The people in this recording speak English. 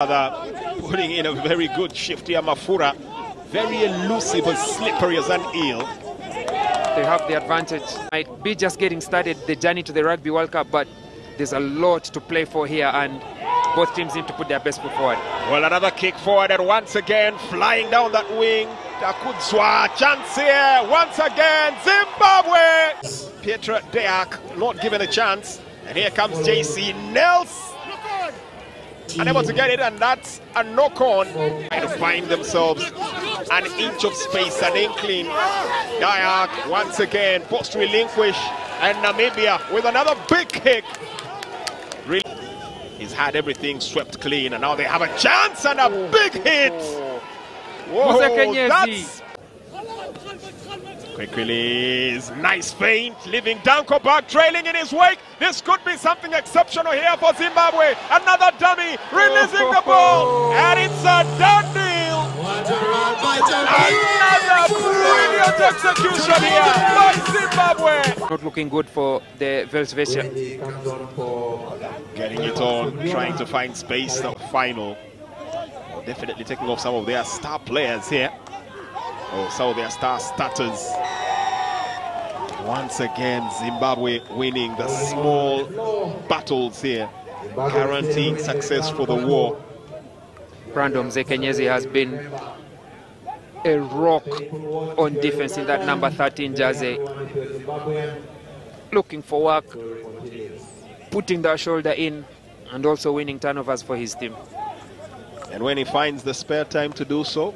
putting in a very good shift here, Mafura. Very elusive and slippery as an eel. They have the advantage. Might be just getting started the journey to the Rugby World Cup, but there's a lot to play for here, and both teams need to put their best foot forward. Well, another kick forward, and once again, flying down that wing. Takudzwa, chance here, once again, Zimbabwe. Petra Deak not given a chance. And here comes JC Nelson unable to get it, and that's a knock on. Trying to find themselves an inch of space, an inkling. Dayak once again forced to relinquish, and Namibia with another big kick. Really, he's had everything swept clean, and now they have a chance and a big hit. Whoa, that's Quick release, nice feint, leaving Danko back, trailing in his wake. This could be something exceptional here for Zimbabwe. Another dummy, releasing the ball, and it's a done deal. Another brilliant execution here by Zimbabwe. Not looking good for the Welwitschia. Getting it on, trying to find space, the final. Definitely taking off some of their star players here. Oh, some of their star starters. Once again, Zimbabwe winning the small battles here, guaranteeing success for the war. Brandon Mudzekenyedzi has been a rock on defense in that number 13 jersey. Looking for work, putting that shoulder in, and also winning turnovers for his team. And when he finds the spare time to do so,